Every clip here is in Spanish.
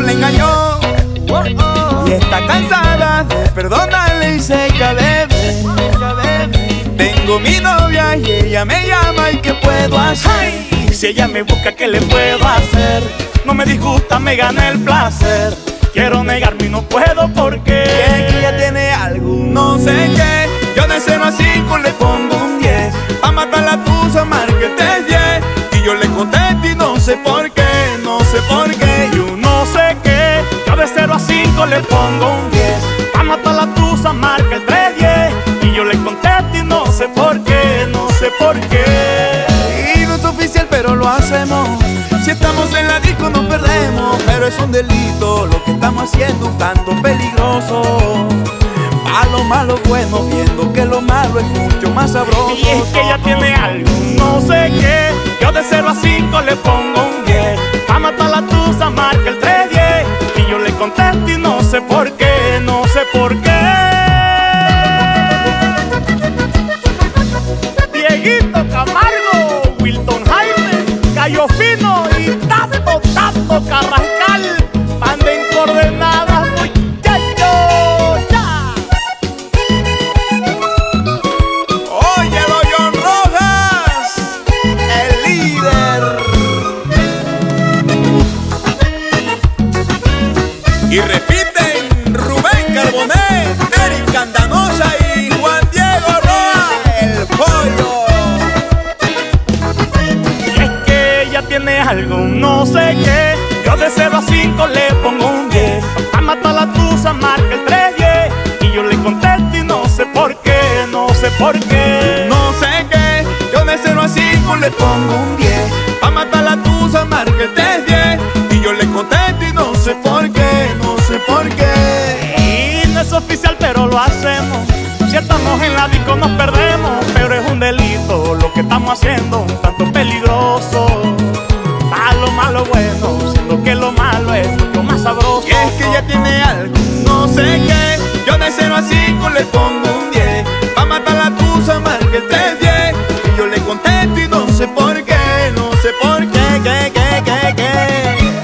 novio engañó y está cansada perdónale y se bebe. Tengo mi novia y ella me llama y qué puedo hacer. Si ella me busca, ¿qué le puedo hacer? No me disgusta, me gana el placer. Quiero negarme y no puedo porque ella tiene algún no sé qué. Yo de 0 a 5 le pongo un 10. A matar la tusa, marquete 10. Y yo le contesto y no sé por qué. 0 a 5 le pongo un 10. A matar la tusa, marca el 310. Y yo le contesto y no sé por qué, no sé por qué. Y no es oficial, pero lo hacemos. Si estamos en la disco nos perdemos, pero es un delito lo que estamos haciendo un tanto peligroso. A lo malo bueno, viendo que lo malo es mucho más sabroso. Y es que ella tiene algo, no sé qué. Yo de 0 a 5 le pongo sé por qué, no sé por qué. Dieguito Camargo, Wilton Jaime, Gallo Fino y tanto, tanto Carrascal. Eric Candanosa y Juan Diego Roa, el pollo. Y es que ella tiene algo, no sé qué. Yo de 0 a 5 le pongo un 10. A matar la tusa marca el 310. Y yo le contesto y no sé por qué, no sé por qué. No sé qué, yo de 0 a 5 le pongo un 10. A matar la tusa, marca el 310. Y lo hacemos. Si estamos en la disco nos perdemos, pero es un delito lo que estamos haciendo, un tanto peligroso. A lo malo bueno, siendo que lo malo es mucho más sabroso. Y es que ella tiene algo, no sé qué. Yo de 0 a 5 le pongo un 10. Pa' matar la tusa, marca el 310. Y yo le contesto y no sé por qué, no sé por qué, qué, qué, qué, qué.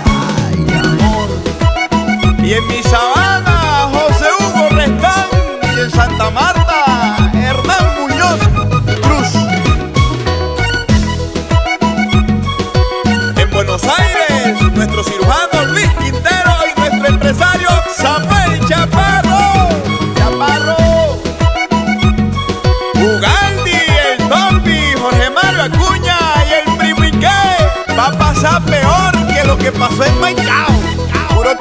Ay, amor. Y en mi sabana, Va a pasar peor que lo que pasó en Maicao. Puro